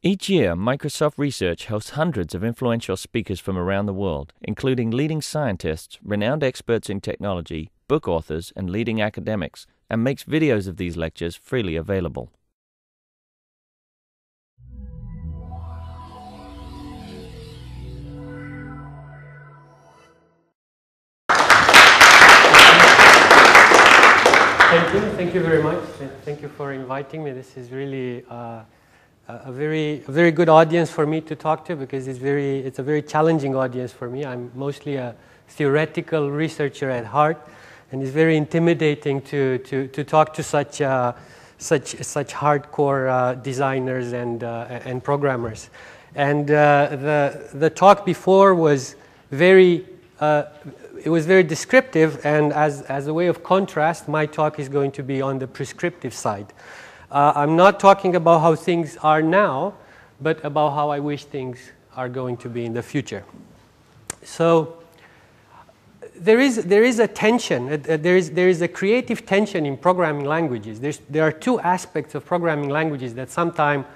Each year, Microsoft Research hosts hundreds of influential speakers from around the world, including leading scientists, renowned experts in technology, book authors, and leading academics, and makes videos of these lectures freely available. Thank you. Thank you very much. Thank you for inviting me. This is really uh, a very, a very good audience for me to talk to because it's, very, it's a very challenging audience for me. I'm mostly a theoretical researcher at heart, and it's very intimidating to, to, to talk to such, uh, such, such hardcore uh, designers and, uh, and programmers. And uh, the, the talk before was very uh, it was very descriptive, and as, as a way of contrast, my talk is going to be on the prescriptive side. Uh, I'm not talking about how things are now, but about how I wish things are going to be in the future. So, there is, there is a tension, uh, there, is, there is a creative tension in programming languages. There's, there are two aspects of programming languages that sometimes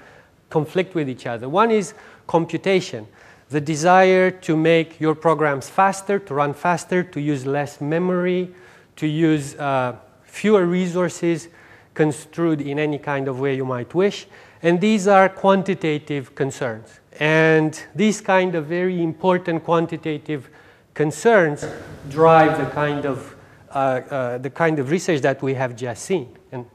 conflict with each other. One is computation the desire to make your programs faster, to run faster, to use less memory, to use uh, fewer resources construed in any kind of way you might wish. And these are quantitative concerns. And these kind of very important quantitative concerns drive the kind of, uh, uh, the kind of research that we have just seen. And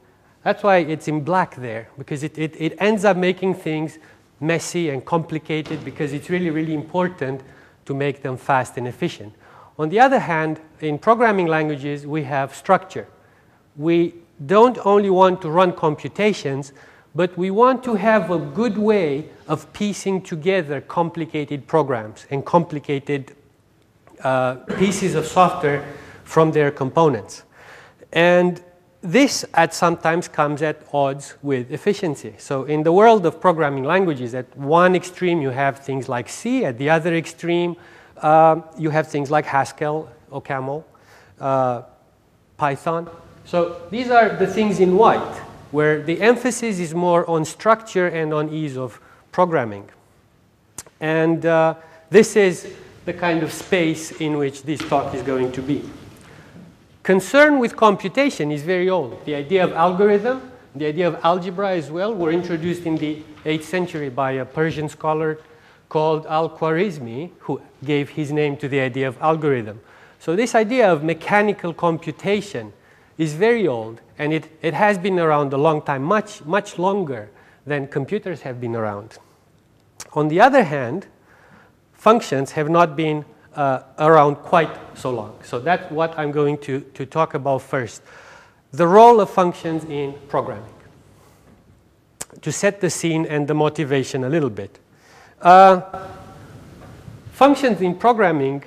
that's why it's in black there, because it, it, it ends up making things messy and complicated because it's really, really important to make them fast and efficient. On the other hand, in programming languages, we have structure. We don't only want to run computations, but we want to have a good way of piecing together complicated programs and complicated uh, pieces of software from their components. And this at sometimes comes at odds with efficiency. So in the world of programming languages, at one extreme you have things like C, at the other extreme uh, you have things like Haskell, OCaml, uh, Python. So these are the things in white, where the emphasis is more on structure and on ease of programming. And uh, this is the kind of space in which this talk is going to be. Concern with computation is very old. The idea of algorithm, the idea of algebra as well, were introduced in the 8th century by a Persian scholar called Al-Khwarizmi, who gave his name to the idea of algorithm. So this idea of mechanical computation is very old, and it, it has been around a long time, much, much longer than computers have been around. On the other hand, functions have not been uh, around quite so long. So that's what I'm going to, to talk about first. The role of functions in programming. To set the scene and the motivation a little bit. Uh, functions in programming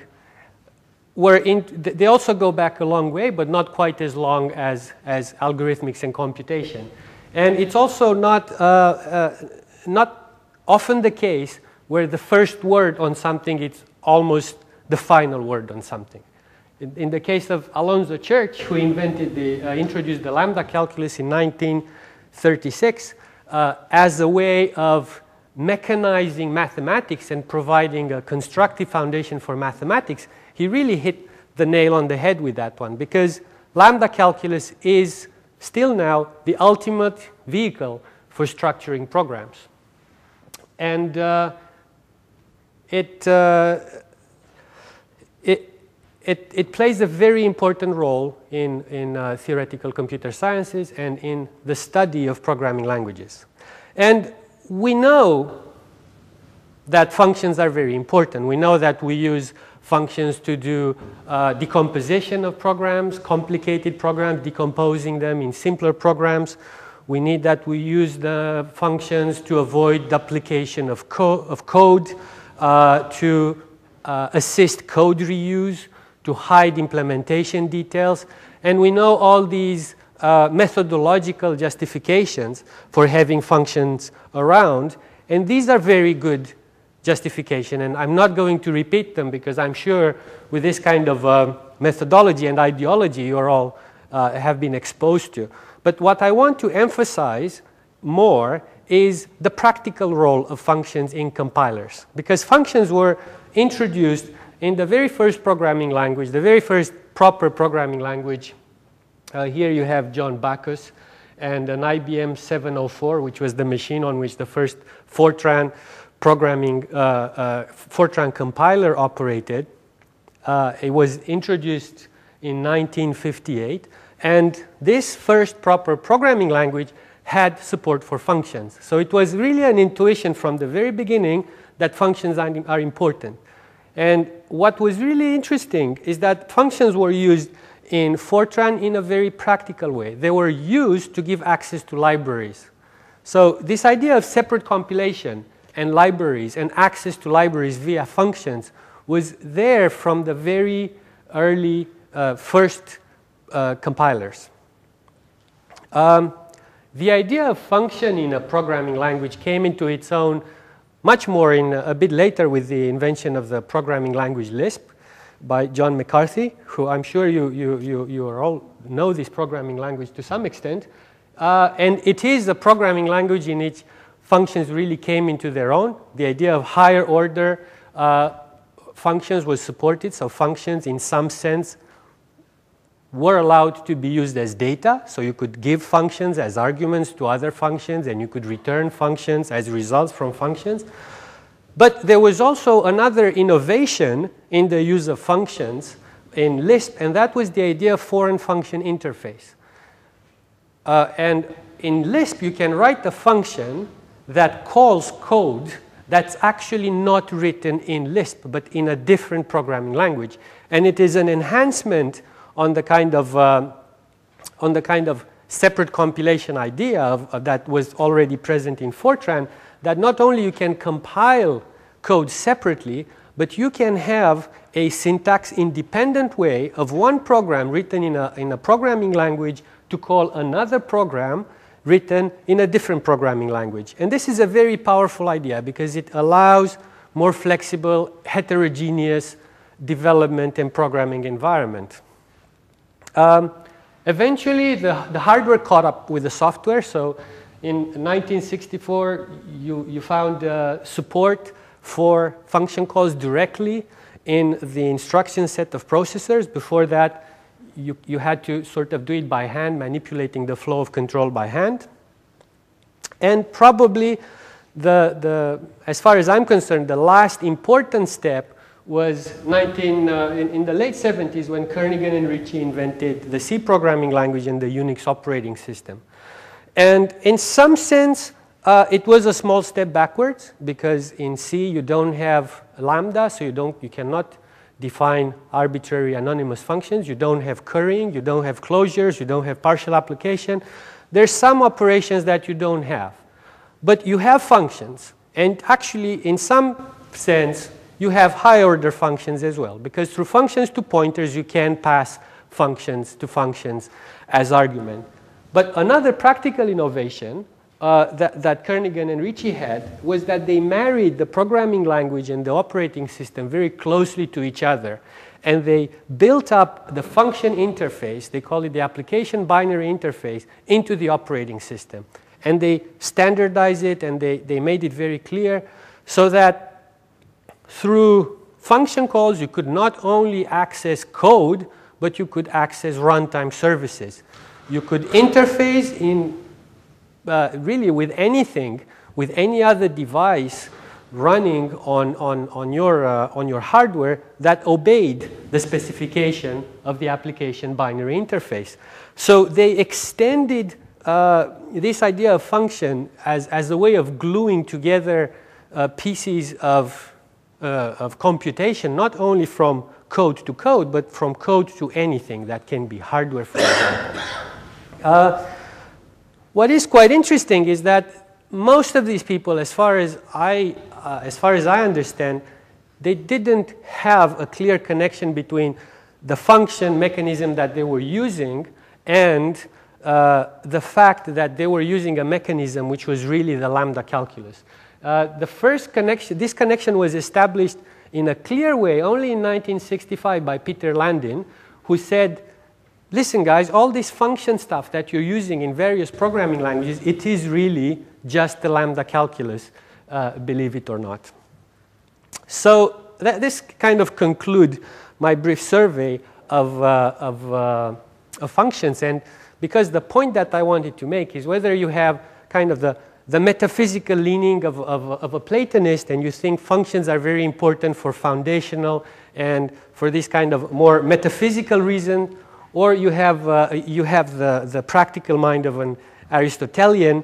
were in, they also go back a long way, but not quite as long as, as algorithmics and computation. And it's also not, uh, uh, not often the case where the first word on something is almost the final word on something. In, in the case of Alonzo Church, who invented the, uh, introduced the lambda calculus in 1936 uh, as a way of mechanizing mathematics and providing a constructive foundation for mathematics, he really hit the nail on the head with that one because lambda calculus is still now the ultimate vehicle for structuring programs. And uh, it, uh, it, it, it plays a very important role in, in uh, theoretical computer sciences and in the study of programming languages. And we know that functions are very important. We know that we use functions to do uh, decomposition of programs, complicated programs, decomposing them in simpler programs. We need that we use the functions to avoid duplication of, co of code, uh, to uh, assist code reuse, to hide implementation details. And we know all these uh, methodological justifications for having functions around. And these are very good justification. And I'm not going to repeat them because I'm sure with this kind of uh, methodology and ideology you're all uh, have been exposed to. But what I want to emphasize more is the practical role of functions in compilers. Because functions were introduced in the very first programming language, the very first proper programming language. Uh, here you have John Backus and an IBM 704, which was the machine on which the first Fortran programming, uh, uh, Fortran compiler operated. Uh, it was introduced in 1958, and this first proper programming language had support for functions. So it was really an intuition from the very beginning that functions are, are important. And what was really interesting is that functions were used in Fortran in a very practical way. They were used to give access to libraries. So this idea of separate compilation and libraries and access to libraries via functions was there from the very early uh, first uh, compilers. Um, the idea of function in a programming language came into its own much more in a bit later with the invention of the programming language Lisp by John McCarthy, who I'm sure you, you, you, you all know this programming language to some extent. Uh, and it is a programming language in which functions really came into their own. The idea of higher order uh, functions was supported, so functions in some sense were allowed to be used as data, so you could give functions as arguments to other functions and you could return functions as results from functions. But there was also another innovation in the use of functions in Lisp, and that was the idea of foreign function interface. Uh, and in Lisp, you can write a function that calls code that's actually not written in Lisp, but in a different programming language. And it is an enhancement on the kind of, uh, on the kind of separate compilation idea of, of that was already present in Fortran, that not only you can compile code separately, but you can have a syntax independent way of one program written in a, in a programming language to call another program written in a different programming language. And this is a very powerful idea because it allows more flexible, heterogeneous development and programming environment. Um, eventually, the, the hardware caught up with the software. So in 1964, you, you found uh, support for function calls directly in the instruction set of processors. Before that, you, you had to sort of do it by hand, manipulating the flow of control by hand. And probably, the, the, as far as I'm concerned, the last important step was 19, uh, in, in, the late 70s when Kernighan and Ritchie invented the C programming language and the Unix operating system. And in some sense, uh, it was a small step backwards because in C you don't have lambda, so you, don't, you cannot define arbitrary anonymous functions. You don't have currying, you don't have closures, you don't have partial application. There's some operations that you don't have. But you have functions. And actually, in some sense, you have high order functions as well, because through functions to pointers, you can pass functions to functions as argument. But another practical innovation uh, that, that Kernighan and Ritchie had was that they married the programming language and the operating system very closely to each other. And they built up the function interface, they call it the application binary interface, into the operating system. And they standardized it and they, they made it very clear so that through function calls, you could not only access code, but you could access runtime services. You could interface in uh, really with anything, with any other device running on, on, on, your, uh, on your hardware that obeyed the specification of the application binary interface. So they extended uh, this idea of function as, as a way of gluing together uh, pieces of uh, of computation, not only from code to code, but from code to anything that can be hardware, for example. What is quite interesting is that most of these people, as far as I, uh, as far as I understand, they didn't have a clear connection between the function mechanism that they were using and uh, the fact that they were using a mechanism which was really the lambda calculus. Uh, the first connection, this connection was established in a clear way only in 1965 by Peter Landin, who said listen, guys, all this function stuff that you're using in various programming languages, it is really just the lambda calculus, uh, believe it or not. So that, this kind of conclude my brief survey of, uh, of, uh, of functions. And because the point that I wanted to make is whether you have kind of the, the metaphysical leaning of, of, of a Platonist and you think functions are very important for foundational and for this kind of more metaphysical reason, or you have, uh, you have the, the practical mind of an Aristotelian,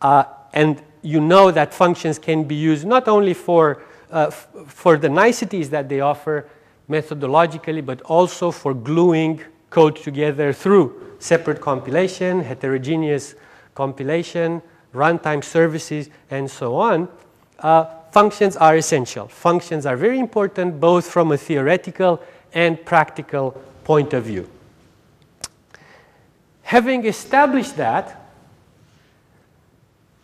uh, and you know that functions can be used not only for, uh, for the niceties that they offer methodologically, but also for gluing code together through separate compilation, heterogeneous compilation, runtime services, and so on. Uh, functions are essential. Functions are very important both from a theoretical and practical point of view. Having established that,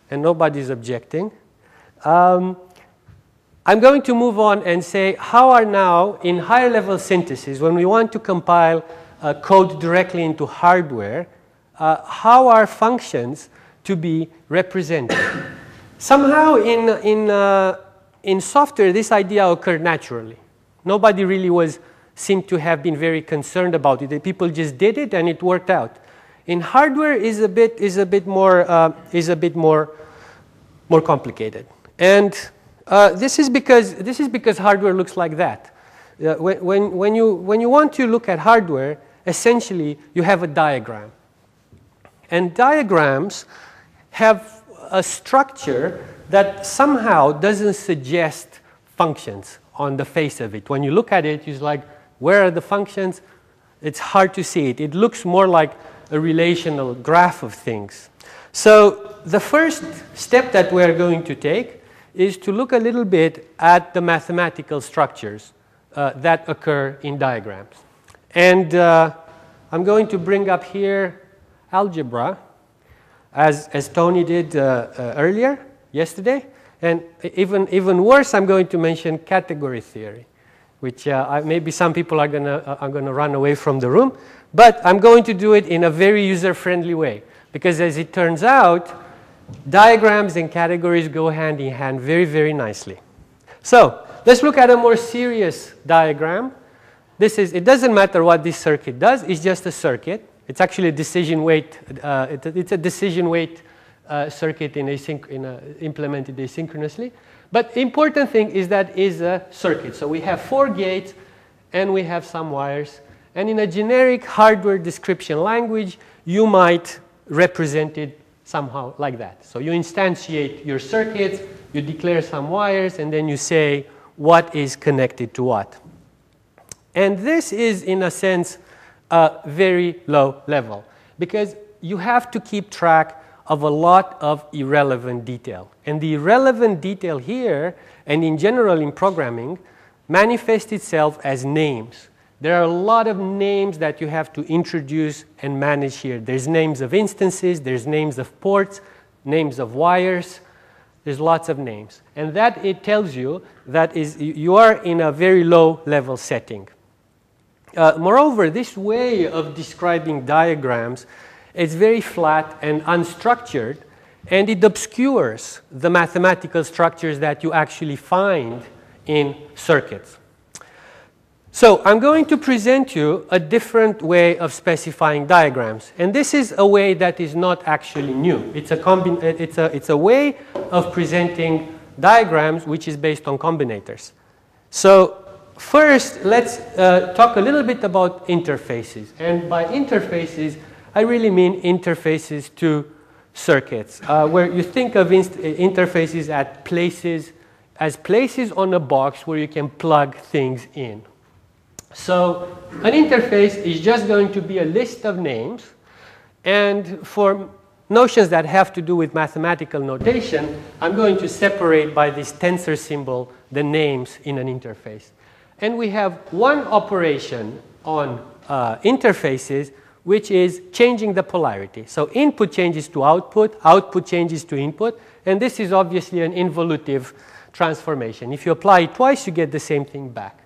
and nobody's objecting, um, I'm going to move on and say how are now in higher level synthesis, when we want to compile uh, code directly into hardware, uh, how are functions to be represented? Somehow in, in, uh, in software, this idea occurred naturally. Nobody really was, seemed to have been very concerned about it. People just did it and it worked out. In hardware is a bit, is a bit, more, uh, is a bit more, more complicated. And uh, this, is because, this is because hardware looks like that. Uh, when, when, when, you, when you want to look at hardware, essentially you have a diagram. And diagrams have a structure that somehow doesn't suggest functions on the face of it. When you look at it, you're like, where are the functions? It's hard to see it. It looks more like a relational graph of things. So the first step that we're going to take is to look a little bit at the mathematical structures uh, that occur in diagrams. And uh, I'm going to bring up here algebra, as, as Tony did uh, uh earlier, yesterday. And even, even worse, I'm going to mention category theory, which uh, I, maybe some people are going uh, are gonna run away from the room. But I'm going to do it in a very user-friendly way. Because as it turns out, diagrams and categories go hand in hand very, very nicely. So let's look at a more serious diagram. This is, it doesn't matter what this circuit does, it's just a circuit. It's actually a decision wait, uh, it, it's a decision wait uh, circuit in async in a, implemented asynchronously. But important thing is that is a circuit. So we have four gates and we have some wires. And in a generic hardware description language, you might represent it somehow like that. So you instantiate your circuits, you declare some wires, and then you say what is connected to what. And this is, in a sense, a very low level because you have to keep track of a lot of irrelevant detail. And the irrelevant detail here, and in general in programming, manifests itself as names. There are a lot of names that you have to introduce and manage here. There's names of instances, there's names of ports, names of wires, there's lots of names. And that it tells you that is, you are in a very low level setting. Uh, moreover, this way of describing diagrams is very flat and unstructured, and it obscures the mathematical structures that you actually find in circuits. So I'm going to present you a different way of specifying diagrams. And this is a way that is not actually new. It's a, it's a, it's a way of presenting diagrams which is based on combinators. So first, let's uh, talk a little bit about interfaces. And by interfaces, I really mean interfaces to circuits, uh, where you think of interfaces at places, as places on a box where you can plug things in. So an interface is just going to be a list of names. And for notions that have to do with mathematical notation, I'm going to separate by this tensor symbol the names in an interface. And we have one operation on uh, interfaces, which is changing the polarity. So input changes to output, output changes to input, and this is obviously an involutive transformation. If you apply it twice, you get the same thing back.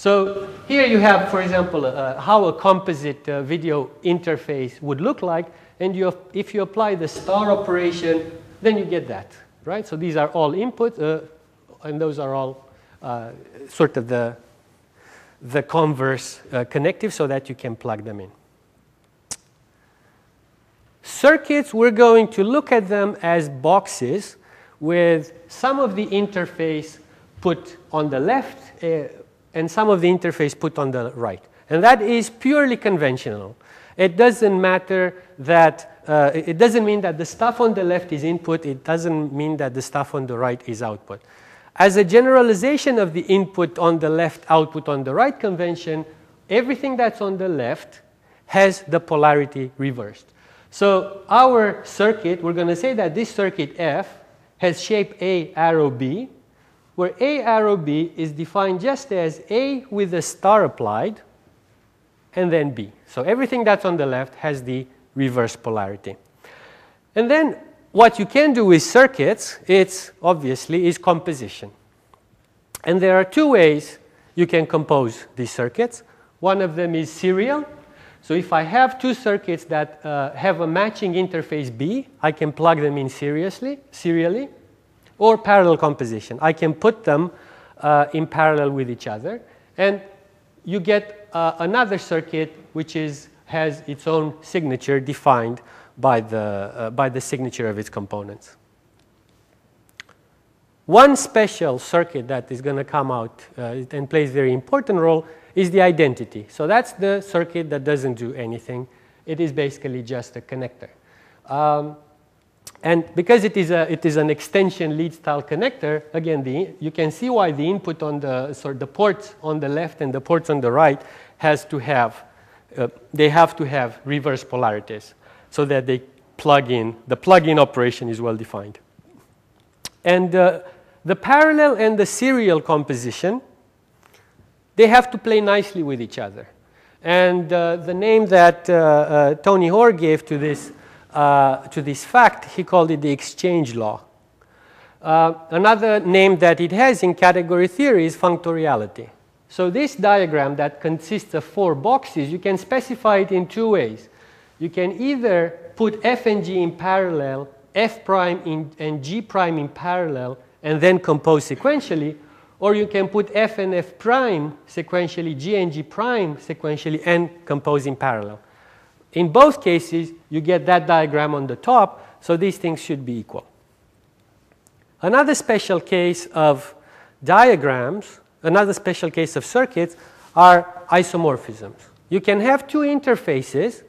So here you have, for example, uh, how a composite uh, video interface would look like. And you, if you apply the star operation, then you get that, right? So these are all inputs, uh, and those are all uh, sort of the, the converse uh, connective so that you can plug them in. Circuits, we're going to look at them as boxes with some of the interface put on the left uh, and some of the interface put on the right. And that is purely conventional. It doesn't matter that, uh, it doesn't mean that the stuff on the left is input, it doesn't mean that the stuff on the right is output. As a generalization of the input on the left, output on the right convention, everything that's on the left has the polarity reversed. So our circuit, we're going to say that this circuit F has shape A arrow B, where A arrow B is defined just as A with a star applied and then B. So everything that's on the left has the reverse polarity. And then what you can do with circuits, it's obviously is composition. And there are two ways you can compose these circuits. One of them is serial. So if I have two circuits that uh, have a matching interface B, I can plug them in seriously, serially or parallel composition. I can put them uh, in parallel with each other, and you get uh, another circuit which is, has its own signature defined by the, uh, by the signature of its components. One special circuit that is going to come out uh, and plays a very important role is the identity. So that's the circuit that doesn't do anything. It is basically just a connector. Um, and because it is, a, it is an extension lead style connector, again, the, you can see why the input on the, sorry, the ports on the left and the ports on the right has to have, uh, they have to have reverse polarities so that they plug in, the plug-in operation is well defined. And uh, the parallel and the serial composition, they have to play nicely with each other. And uh, the name that uh, uh, Tony Hoare gave to this uh, to this fact, he called it the exchange law. Uh, another name that it has in category theory is functoriality. So this diagram that consists of four boxes, you can specify it in two ways. You can either put f and g in parallel, f prime in, and g prime in parallel, and then compose sequentially, or you can put f and f prime sequentially, g and g prime sequentially, and compose in parallel. In both cases, you get that diagram on the top, so these things should be equal. Another special case of diagrams, another special case of circuits, are isomorphisms. You can have two interfaces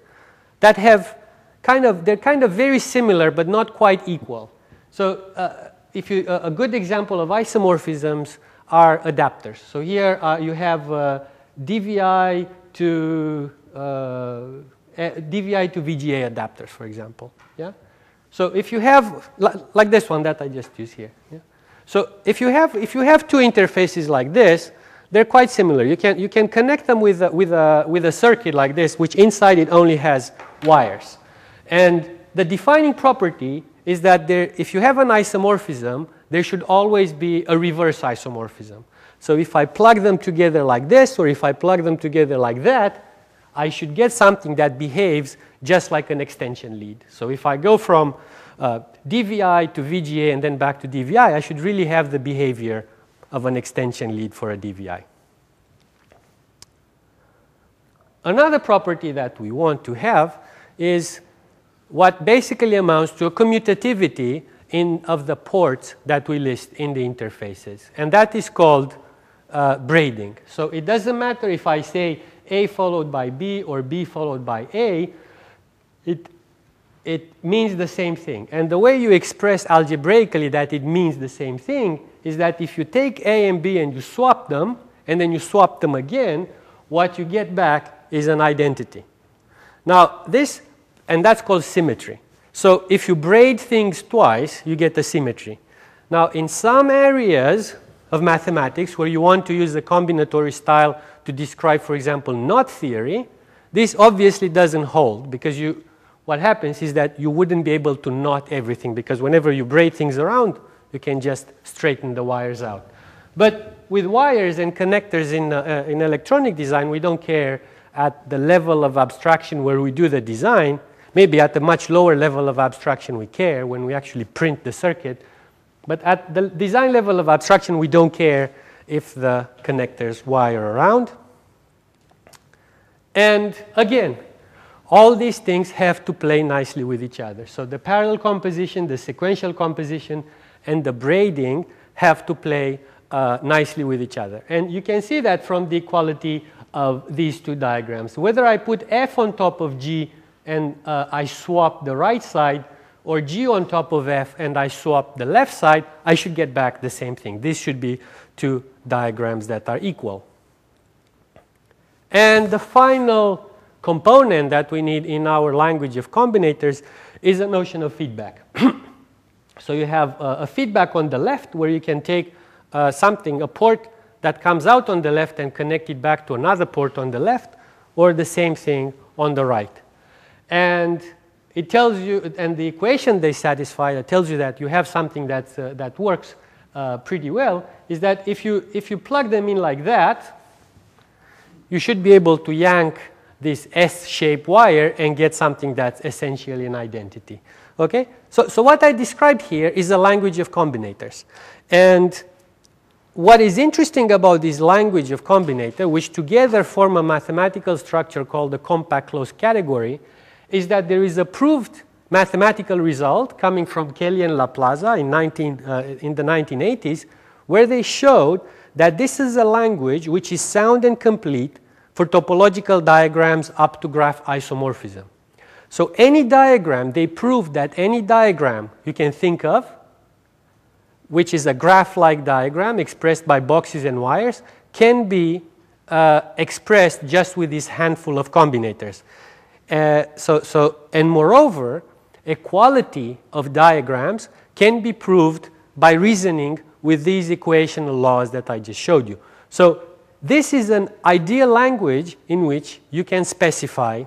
that have kind of, they're kind of very similar but not quite equal. So uh, if you, uh, a good example of isomorphisms are adapters. So here uh, you have uh, DVI to uh, Uh, DVI to VGA adapters, for example. Yeah? So if you have, like this one that I just used here. Yeah? So if you, have, if you have two interfaces like this, they're quite similar. You can, you can connect them with a, with, a, with a circuit like this, which inside it only has wires. And the defining property is that there, if you have an isomorphism, there should always be a reverse isomorphism. So if I plug them together like this, or if I plug them together like that, I should get something that behaves just like an extension lead. So if I go from uh, DVI to VGA and then back to DVI, I should really have the behavior of an extension lead for a DVI. Another property that we want to have is what basically amounts to a commutativity in, of the ports that we list in the interfaces. And that is called uh, braiding. So it doesn't matter if I say a followed by B or B followed by A, it, it means the same thing. And the way you express algebraically that it means the same thing is that if you take A and B and you swap them, and then you swap them again, what you get back is an identity. Now, this, and that's called symmetry. So if you braid things twice, you get a symmetry. Now, in some areas of mathematics where you want to use the combinatory style to describe, for example, knot theory, this obviously doesn't hold because you, what happens is that you wouldn't be able to knot everything because whenever you braid things around, you can just straighten the wires out. But with wires and connectors in, uh, in electronic design, we don't care at the level of abstraction where we do the design. Maybe at a much lower level of abstraction we care when we actually print the circuit. But at the design level of abstraction, we don't care if the connectors wire around. And again, all these things have to play nicely with each other. So the parallel composition, the sequential composition, and the braiding have to play uh, nicely with each other. And you can see that from the equality of these two diagrams. Whether I put F on top of G and uh, I swap the right side, or G on top of F and I swap the left side, I should get back the same thing. This should be two diagrams that are equal. And the final component that we need in our language of combinators is a notion of feedback. so you have a, a, feedback on the left where you can take uh, something, a port that comes out on the left and connect it back to another port on the left, or the same thing on the right. And it tells you, and the equation they satisfy that tells you that you have something that, uh, that works uh, pretty well, is that if you, if you plug them in like that, you should be able to yank this S-shaped wire and get something that's essentially an identity. Okay? So, so what I described here is a language of combinators. And what is interesting about this language of combinator, which together form a mathematical structure called the compact closed category, is that there is a proved mathematical result coming from Kelly and Laplaza in, 19, uh, in the 1980s, where they showed that this is a language which is sound and complete for topological diagrams up to graph isomorphism. So any diagram, they proved that any diagram you can think of, which is a graph-like diagram expressed by boxes and wires, can be uh, expressed just with this handful of combinators. Uh, so, so, and moreover, equality of diagrams can be proved by reasoning with these equational laws that I just showed you. So this is an ideal language in which you can specify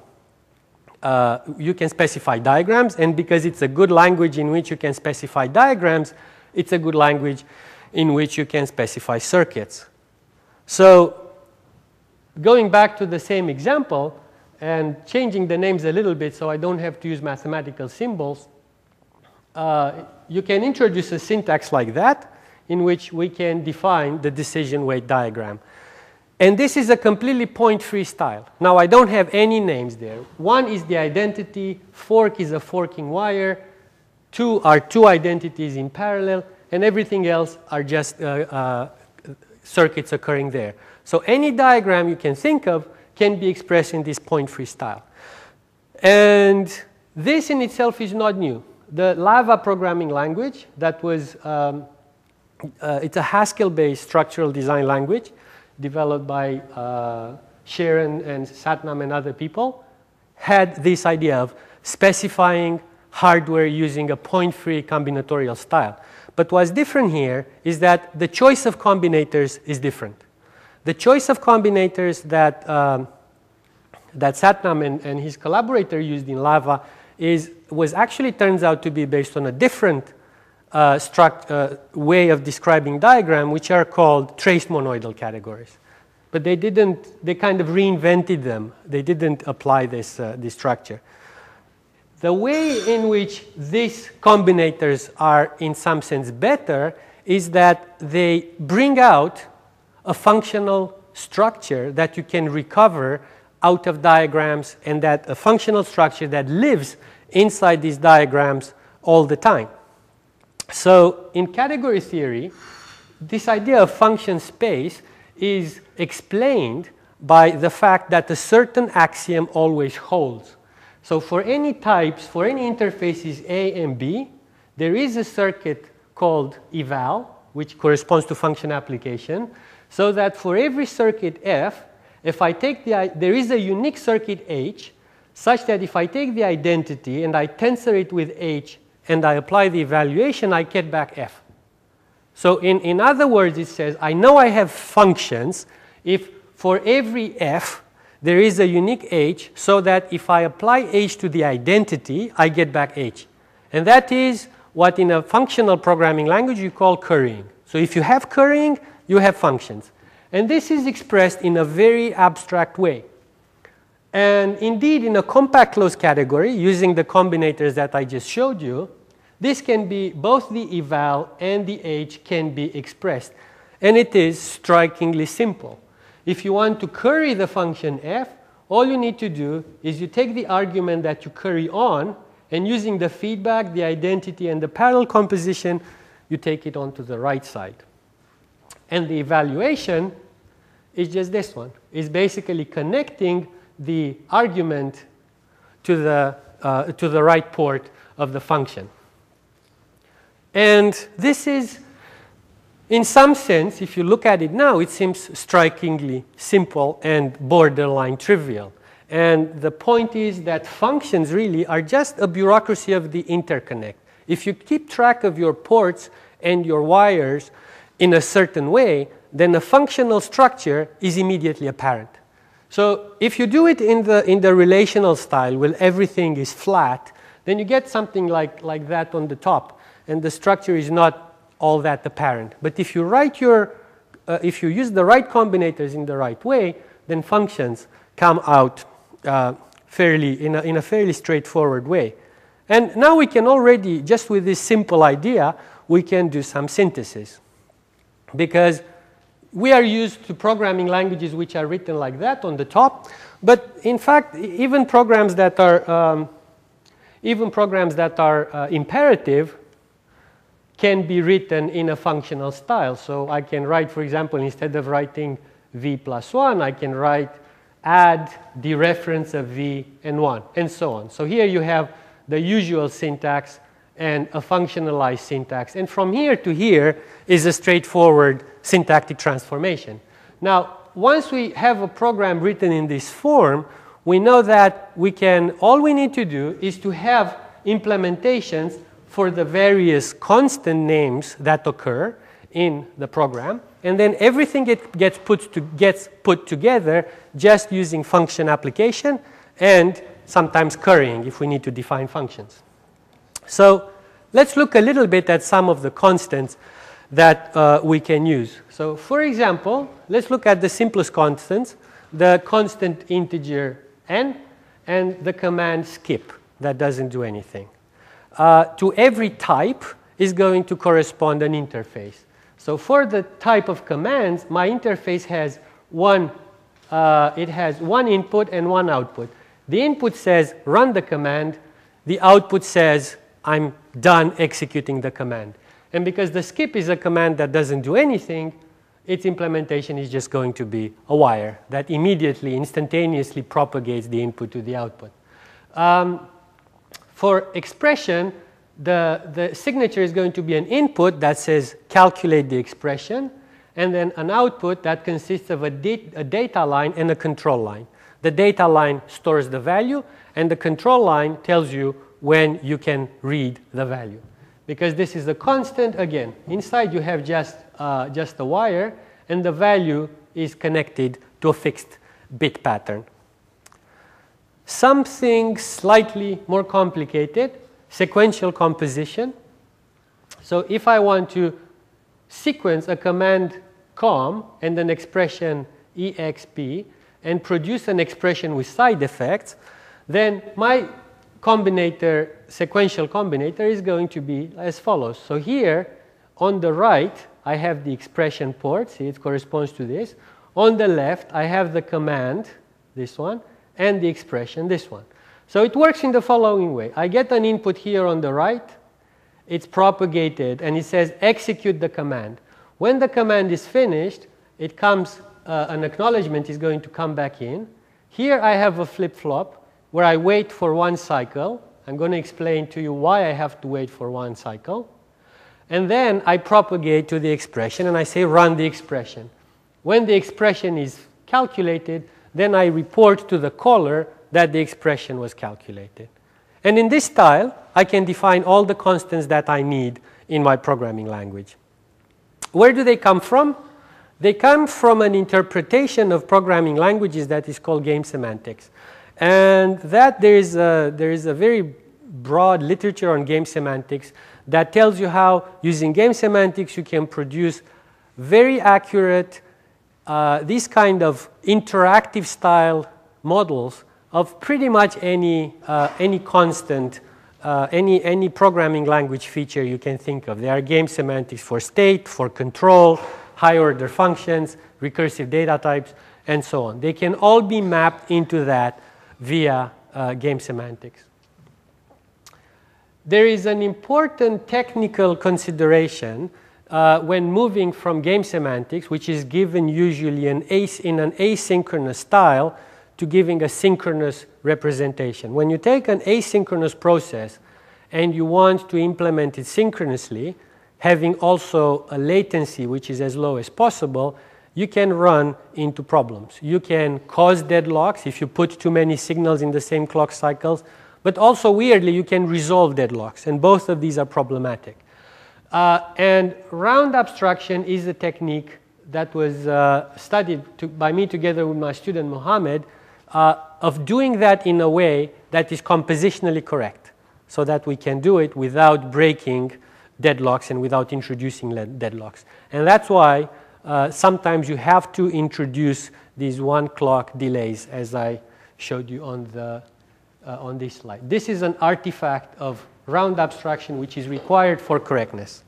uh, you can specify diagrams, and because it's a good language in which you can specify diagrams, it's a good language in which you can specify circuits. So, going back to the same example, and changing the names a little bit so I don't have to use mathematical symbols, uh, you can introduce a syntax like that in which we can define the decision wait diagram. And this is a completely point-free style. Now, I don't have any names there. One is the identity, fork is a forking wire, two are two identities in parallel, and everything else are just uh, uh, circuits occurring there. So any diagram you can think of can be expressed in this point-free style. And this in itself is not new. The Lava programming language that was, um, uh, it's a Haskell-based structural design language developed by uh, Sheeran and Satnam and other people, had this idea of specifying hardware using a point-free combinatorial style. But what's different here is that the choice of combinators is different. The choice of combinators that, um, that Satnam and, and, his collaborator used in Lava is, was actually turns out to be based on a different uh, struct, uh, way of describing diagram, which are called trace monoidal categories. But they didn't, they kind of reinvented them. They didn't apply this, uh, this structure. The way in which these combinators are in some sense better is that they bring out a functional structure that you can recover out of diagrams and that a functional structure that lives inside these diagrams all the time. So in category theory, this idea of function space is explained by the fact that a certain axiom always holds. So for any types, for any interfaces A and B, there is a circuit called eval, which corresponds to function application, so that for every circuit F, if I take the, there is a unique circuit H, such that if I take the identity and I tensor it with H and I apply the evaluation, I get back F. So in, in other words, it says, I know I have functions if for every F there is a unique H so that if I apply H to the identity, I get back H. And that is what in a functional programming language you call currying. So if you have currying, you have functions. And this is expressed in a very abstract way. And indeed, in a compact closed category, using the combinators that I just showed you, this can be both the eval and the h can be expressed. And it is strikingly simple. If you want to curry the function f, all you need to do is you take the argument that you curry on, and using the feedback, the identity, and the parallel composition, you take it onto the right side. And the evaluation is just this one. It's basically connecting the argument to the, uh, to the right port of the function. And this is, in some sense, if you look at it now, it seems strikingly simple and borderline trivial. And the point is that functions really are just a bureaucracy of the interconnect. If you keep track of your ports and your wires in a certain way, then a functional structure is immediately apparent. So if you do it in the, in the relational style where everything is flat, then you get something like, like that on the top, and the structure is not all that apparent. But if you write your, uh, if you use the right combinators in the right way, then functions come out uh, fairly, in a, in a fairly straightforward way. And now we can already, just with this simple idea, we can do some synthesis. Because we are used to programming languages which are written like that on the top, but in fact, even programs that are um, even programs that are uh, imperative can be written in a functional style. So I can write, for example, instead of writing v plus 1, I can write add the reference of v and 1, and so on. So here you have the usual syntax and a functionalized syntax. And from here to here is a straightforward syntactic transformation. Now, once we have a program written in this form, we know that we can, all we need to do is to have implementations for the various constant names that occur in the program. And then everything get, gets, put to, gets put together just using function application and sometimes currying if we need to define functions. So let's look a little bit at some of the constants that uh, we can use. So for example, let's look at the simplest constants, the constant integer n and the command skip that doesn't do anything. Uh, to every type is going to correspond an interface. So for the type of commands, my interface has one, uh, it has one input and one output. The input says run the command. The output says I'm done executing the command. And because the skip is a command that doesn't do anything, its implementation is just going to be a wire that immediately, instantaneously propagates the input to the output. Um, for expression, the, the signature is going to be an input that says calculate the expression, and then an output that consists of a, a data line and a control line. The data line stores the value, and the control line tells you when you can read the value. Because this is a constant, again, inside you have just, uh, just a wire, and the value is connected to a fixed bit pattern. Something slightly more complicated, sequential composition. So if I want to sequence a command com and an expression exp and produce an expression with side effects, then my combinator, sequential combinator is going to be as follows. So here on the right, I have the expression port, see it corresponds to this. On the left, I have the command, this one, and the expression, this one. So it works in the following way. I get an input here on the right, it's propagated, and it says execute the command. When the command is finished, it comes, uh, an acknowledgement is going to come back in. Here I have a flip-flop where I wait for one cycle. I'm going to explain to you why I have to wait for one cycle. And then I propagate to the expression and I say run the expression. When the expression is calculated, then I report to the caller that the expression was calculated. And in this style, I can define all the constants that I need in my programming language. Where do they come from? They come from an interpretation of programming languages that is called game semantics. And that there is a, there is a very broad literature on game semantics that tells you how, using game semantics, you can produce very accurate, uh, these kind of interactive style models of pretty much any, uh, any constant, uh, any, any programming language feature you can think of. There are game semantics for state, for control, high order functions, recursive data types, and so on. They can all be mapped into that via uh, game semantics. There is an important technical consideration uh, when moving from game semantics, which is given usually an in an asynchronous style, to giving a synchronous representation. When you take an asynchronous process and you want to implement it synchronously, having also a latency which is as low as possible, you can run into problems. You can cause deadlocks if you put too many signals in the same clock cycles, but also weirdly, you can resolve deadlocks, and both of these are problematic. Uh, and round abstraction is a technique that was uh, studied to, by me together with my student Mohammed uh, of doing that in a way that is compositionally correct so that we can do it without breaking deadlocks and without introducing deadlocks. And that's why uh, sometimes you have to introduce these one clock delays as I showed you on, the, uh, on this slide. This is an artifact of round abstraction which is required for correctness.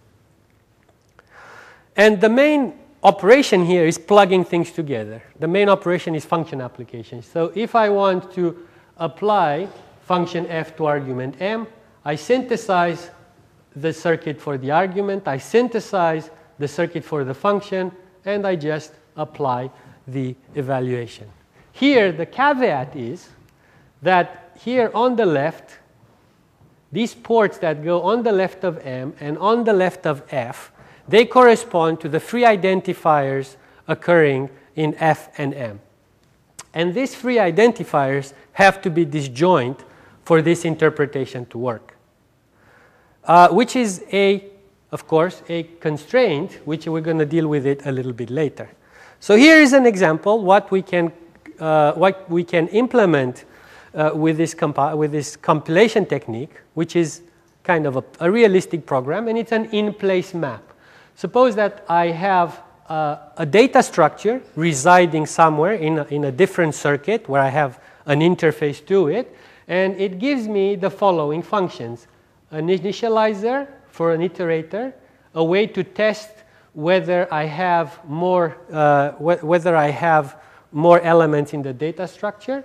And the main operation here is plugging things together. The main operation is function application. So if I want to apply function f to argument m, I synthesize the circuit for the argument, I synthesize the circuit for the function, and I just apply the evaluation. Here, the caveat is that here on the left, these ports that go on the left of M and on the left of F, they correspond to the free identifiers occurring in F and M. And these free identifiers have to be disjoint for this interpretation to work, uh, which is a, of course, a constraint, which we're going to deal with it a little bit later. So here is an example what we can, uh, what we can implement uh, with, this with this compilation technique, which is kind of a, a realistic program, and it's an in-place map. Suppose that I have uh, a data structure residing somewhere in a, in a different circuit where I have an interface to it, and it gives me the following functions. An initializer for an iterator, a way to test whether I have more, uh, wh whether I have more elements in the data structure,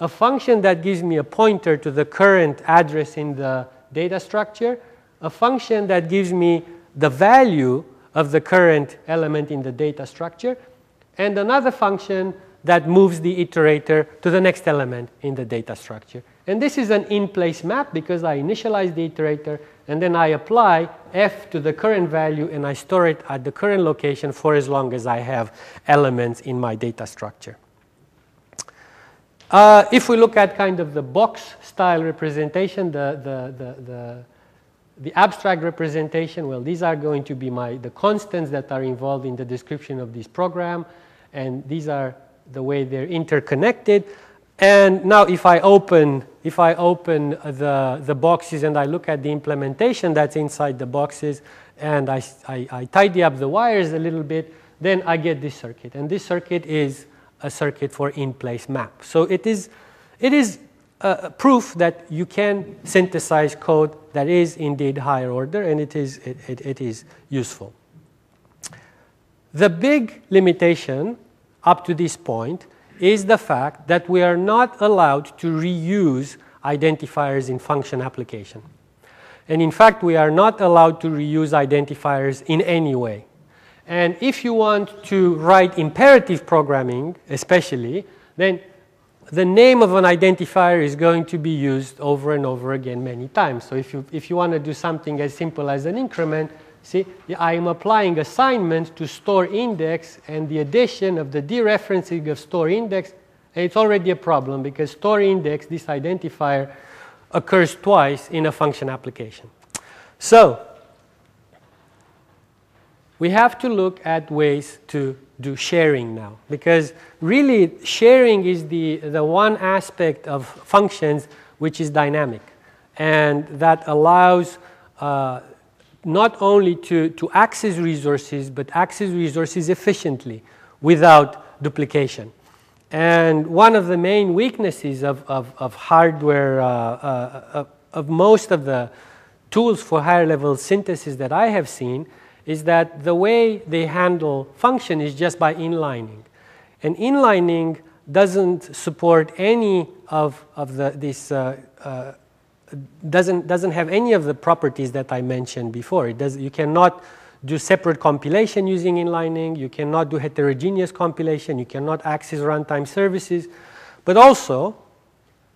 a function that gives me a pointer to the current address in the data structure, a function that gives me the value of the current element in the data structure, and another function that moves the iterator to the next element in the data structure. And this is an in-place map because I initialize the iterator and then I apply f to the current value and I store it at the current location for as long as I have elements in my data structure. Uh, if we look at kind of the box style representation, the, the, the, the the abstract representation, well, these are going to be my, the constants that are involved in the description of this program, and these are the way they're interconnected. And now if I open, if I open the, the boxes and I look at the implementation that's inside the boxes, and I, I, I tidy up the wires a little bit, then I get this circuit. And this circuit is a circuit for in-place map. So it is, it is uh, proof that you can synthesize code that is indeed higher order and it is, it, it, it is useful. The big limitation up to this point is the fact that we are not allowed to reuse identifiers in function application. And in fact, we are not allowed to reuse identifiers in any way. And if you want to write imperative programming, especially, then the name of an identifier is going to be used over and over again many times. So if you, if you want to do something as simple as an increment, see, I am applying assignment to store index and the addition of the dereferencing of store index, it's already a problem because store index, this identifier, occurs twice in a function application. So we have to look at ways to do sharing now because really sharing is the, the one aspect of functions which is dynamic and that allows uh, not only to, to access resources, but access resources efficiently without duplication. And one of the main weaknesses of, of, of hardware, uh, uh, of most of the tools for higher level synthesis that I have seen, is that the way they handle function is just by inlining. And inlining doesn't support any of, of the, this, uh, uh, doesn't, doesn't have any of the properties that I mentioned before. It does, you cannot do separate compilation using inlining, you cannot do heterogeneous compilation, you cannot access runtime services, but also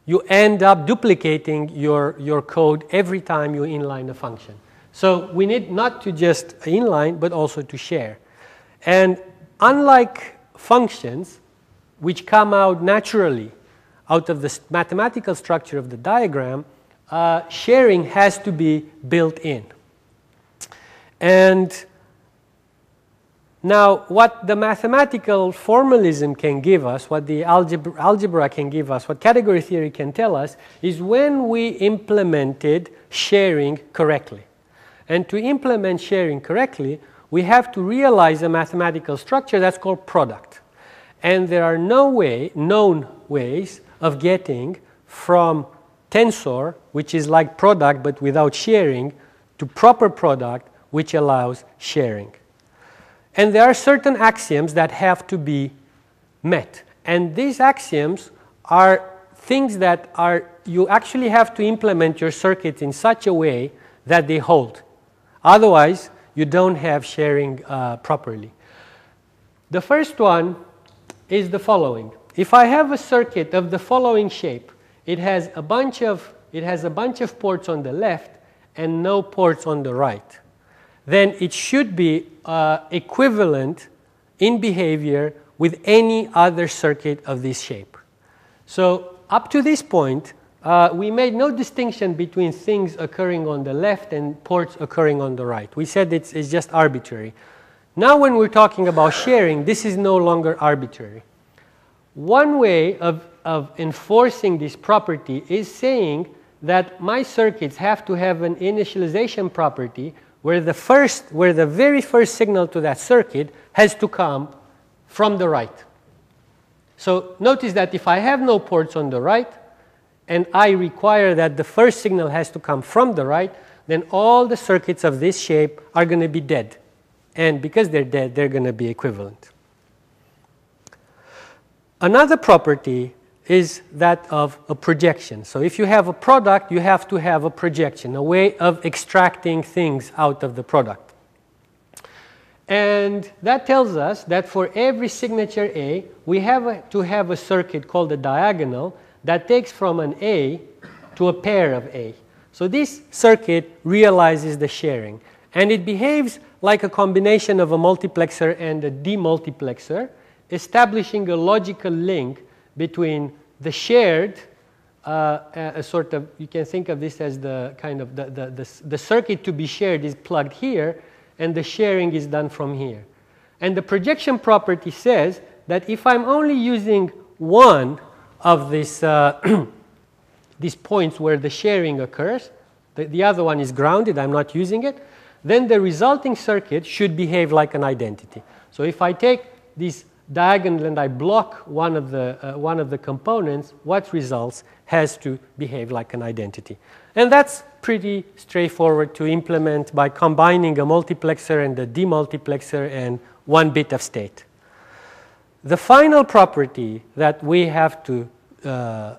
you end up duplicating your, your code every time you inline a function. So we need not to just inline, but also to share. And unlike functions, which come out naturally out of the mathematical structure of the diagram, uh, sharing has to be built in. And now, what the mathematical formalism can give us, what the algebra, algebra, can give us, what category theory can tell us, is when we implemented sharing correctly. And to implement sharing correctly, we have to realize a mathematical structure that's called product. And there are no way, known ways of getting from tensor, which is like product but without sharing, to proper product, which allows sharing. And there are certain axioms that have to be met. And these axioms are things that are, you actually have to implement your circuit in such a way that they hold. Otherwise, you don't have sharing uh, properly. The first one is the following. If I have a circuit of the following shape, it has a bunch of, it has a bunch of ports on the left and no ports on the right then it should be uh, equivalent in behavior with any other circuit of this shape. So up to this point, uh, we made no distinction between things occurring on the left and ports occurring on the right. We said it's, it's just arbitrary. Now when we're talking about sharing, this is no longer arbitrary. One way of, of enforcing this property is saying that my circuits have to have an initialization property where the first, where the very first signal to that circuit has to come from the right. So notice that if I have no ports on the right, and I require that the first signal has to come from the right, then all the circuits of this shape are going to be dead. And because they're dead, they're going to be equivalent. Another property is that of a projection. So if you have a product, you have to have a projection, a way of extracting things out of the product. And that tells us that for every signature A, we have to have a circuit called a diagonal that takes from an A to a pair of A. So this circuit realizes the sharing. And it behaves like a combination of a multiplexer and a demultiplexer, establishing a logical link between the shared, uh, a, sort of, you can think of this as the kind of the, the, the, the circuit to be shared is plugged here, and the sharing is done from here. And the projection property says that if I'm only using one of these, uh, these points where the sharing occurs, the, the other one is grounded, I'm not using it, then the resulting circuit should behave like an identity. So if I take these diagonal and I block one of the, uh, one of the components, what results has to behave like an identity. And that's pretty straightforward to implement by combining a multiplexer and a demultiplexer and one bit of state. The final property that we have to, uh,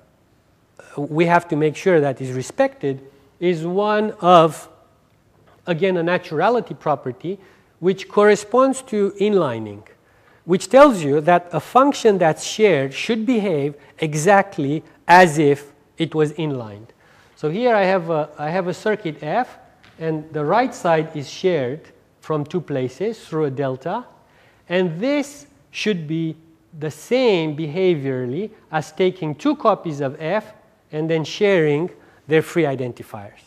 we have to make sure that is respected is one of, again, a naturality property, which corresponds to inlining which tells you that a function that's shared should behave exactly as if it was inlined. So here I have a, I have a circuit F, and the right side is shared from two places through a delta, and this should be the same behaviorally as taking two copies of F and then sharing their free identifiers.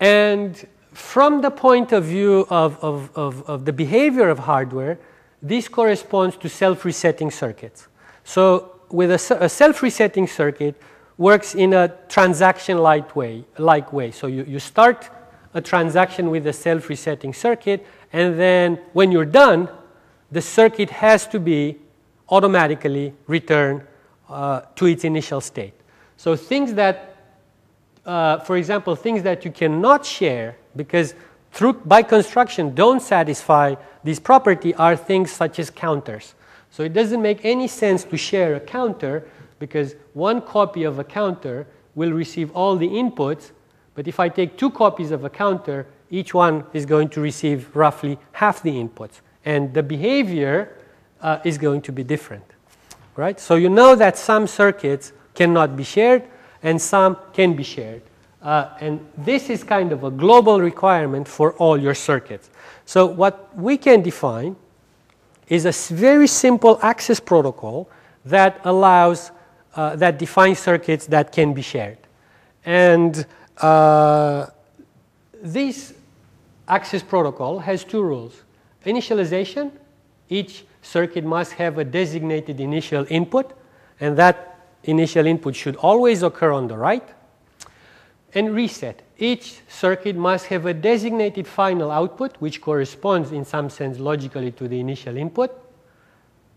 And from the point of view of, of, of, of the behavior of hardware, this corresponds to self-resetting circuits. So with a, a self-resetting circuit works in a transaction-like way, like way. So you, you start a transaction with a self-resetting circuit, and then when you're done, the circuit has to be automatically returned uh, to its initial state. So things that, uh, for example, things that you cannot share because through, by construction don't satisfy this property are things such as counters. So it doesn't make any sense to share a counter because one copy of a counter will receive all the inputs, but if I take two copies of a counter, each one is going to receive roughly half the inputs, and the behavior uh, is going to be different. Right? So you know that some circuits cannot be shared and some can be shared. Uh, and this is kind of a global requirement for all your circuits. So what we can define is a very simple access protocol that allows, uh, that defines circuits that can be shared. And uh, this access protocol has two rules. Initialization, each circuit must have a designated initial input, and that initial input should always occur on the right. And reset, each circuit must have a designated final output, which corresponds in some sense logically to the initial input,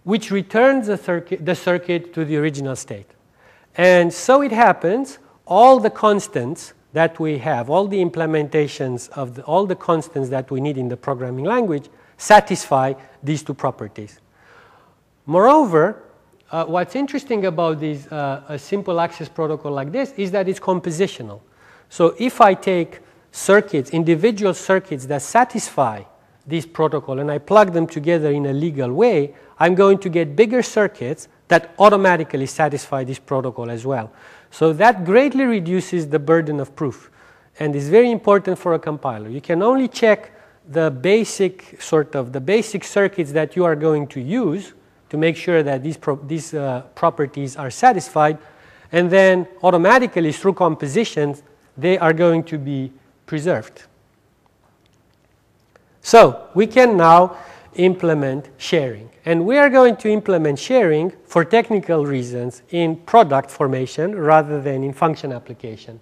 which returns the circuit, the circuit to the original state. And so it happens, all the constants that we have, all the implementations of the, all the constants that we need in the programming language satisfy these two properties. Moreover, uh, what's interesting about this, uh, a simple access protocol like this is that it's compositional. So if I take circuits, individual circuits that satisfy this protocol and I plug them together in a legal way, I'm going to get bigger circuits that automatically satisfy this protocol as well. So that greatly reduces the burden of proof and is very important for a compiler. You can only check the basic sort of the basic circuits that you are going to use to make sure that these, pro these uh, properties are satisfied and then automatically through compositions they are going to be preserved. So we can now implement sharing. And we are going to implement sharing for technical reasons in product formation rather than in function application.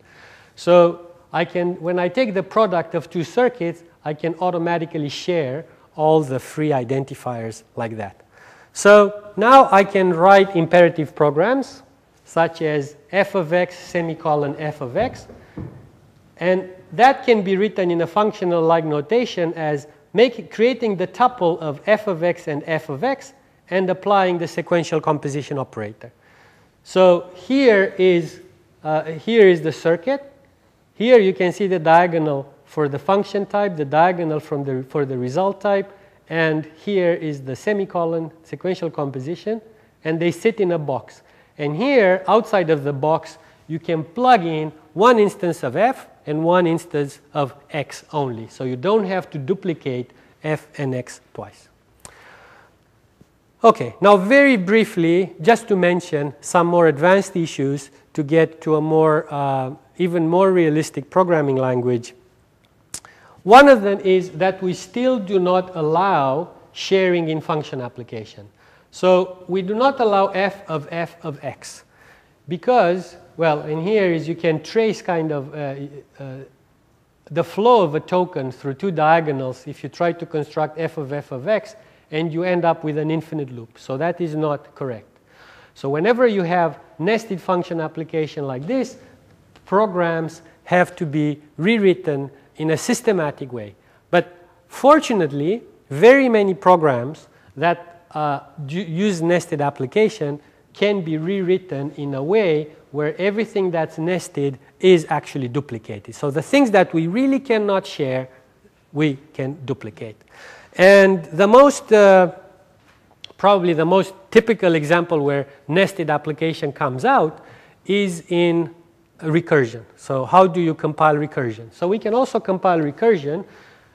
So I can, when I take the product of two circuits, I can automatically share all the free identifiers like that. So now I can write imperative programs such as f of x semicolon f of x. And that can be written in a functional like notation as make, creating the tuple of f of x and f of x and applying the sequential composition operator. So here is, uh, here is the circuit. Here you can see the diagonal for the function type, the diagonal from the, for the result type, and here is the semicolon sequential composition, and they sit in a box. And here, outside of the box, you can plug in one instance of f and one instance of x only. So you don't have to duplicate f and x twice. Okay, now very briefly, just to mention some more advanced issues to get to a more, uh, even more realistic programming language. One of them is that we still do not allow sharing in function application. So we do not allow f of f of x because well, in here is you can trace kind of uh, uh, the flow of a token through two diagonals if you try to construct f of f of x and you end up with an infinite loop. So that is not correct. So whenever you have nested function application like this, programs have to be rewritten in a systematic way. But fortunately, very many programs that uh, use nested application can be rewritten in a way where everything that's nested is actually duplicated. So the things that we really cannot share, we can duplicate. And the most, uh, probably the most typical example where nested application comes out is in recursion. So how do you compile recursion? So we can also compile recursion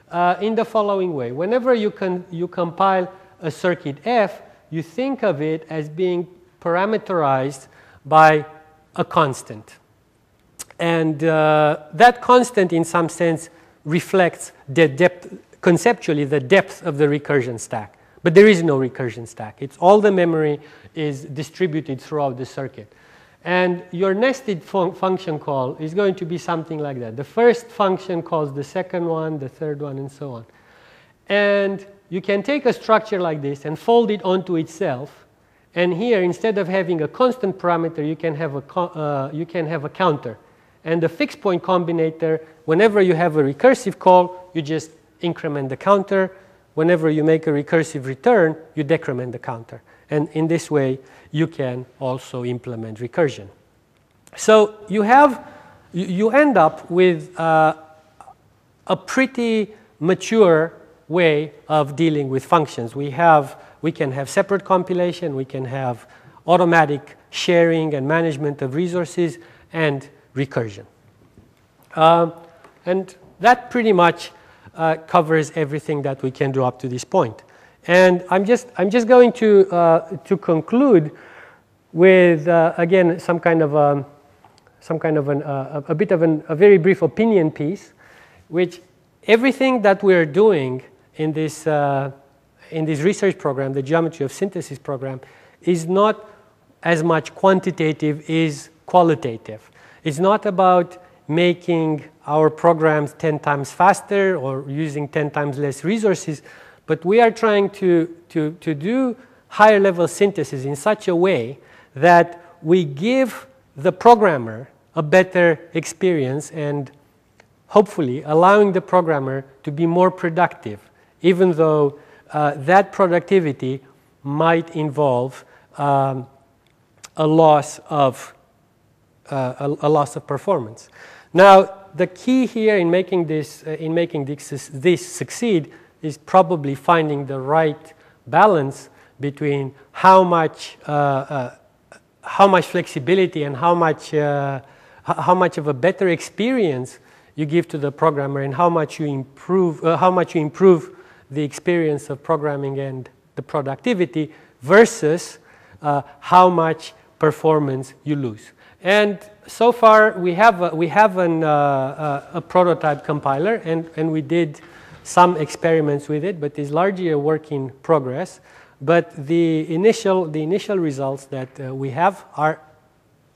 uh, in the following way. Whenever you, can, you compile a circuit F, you think of it as being parameterized by a constant. And uh, that constant, in some sense, reflects the depth, conceptually, the depth of the recursion stack. But there is no recursion stack. It's all the memory is distributed throughout the circuit. And your nested fun function call is going to be something like that. The first function calls the second one, the third one, and so on. And you can take a structure like this and fold it onto itself. And here, instead of having a constant parameter, you can have a, uh, you can have a counter. And the fixed point combinator, whenever you have a recursive call, you just increment the counter. Whenever you make a recursive return, you decrement the counter. And in this way, you can also implement recursion. So you have, you end up with uh, a pretty mature way of dealing with functions. We, have, we can have separate compilation, we can have automatic sharing and management of resources, and recursion. Um, and that pretty much uh, covers everything that we can do up to this point. And I'm just, I'm just going to, uh, to conclude with, uh, again, some kind of, a, um, some kind of an, uh, a bit of an, a very brief opinion piece, which everything that we're doing in this, uh, in this research program, the geometry of synthesis program, is not as much quantitative as qualitative. It's not about making our programs 10 times faster or using 10 times less resources, but we are trying to, to, to do higher level synthesis in such a way that we give the programmer a better experience and hopefully allowing the programmer to be more productive, even though uh, that productivity might involve um, a loss of uh, a, a, loss of performance. Now, the key here in making this uh, in making this, this succeed is probably finding the right balance between how much uh, uh, how much flexibility and how much uh, how much of a better experience you give to the programmer and how much you improve how much you improve the experience of programming and the productivity versus uh, how much performance you lose. And so far we have a, we have an, uh, a prototype compiler and, and we did some experiments with it, but it's largely a work in progress. But the initial, the initial results that uh, we have are,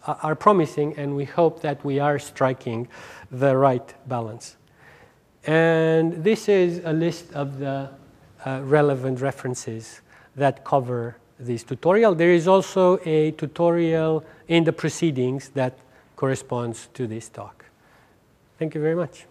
are promising, and we hope that we are striking the right balance. And this is a list of the uh, relevant references that cover this tutorial. There is also a tutorial in the proceedings that corresponds to this talk. Thank you very much.